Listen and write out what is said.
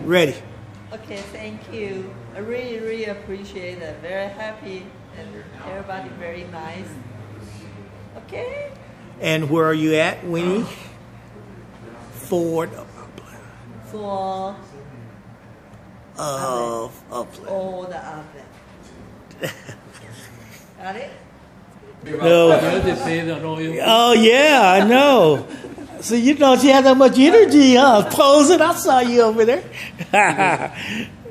Ready. Okay, thank you. I really, really appreciate it. Very happy and everybody very nice. Okay? And where are you at, Winnie? Ford For of Upland. all oh, the oven. Got it? No. Nhớ thì là rồi Oh yeah, I know. So you know she had that much energy, huh? Posing. I saw you over there.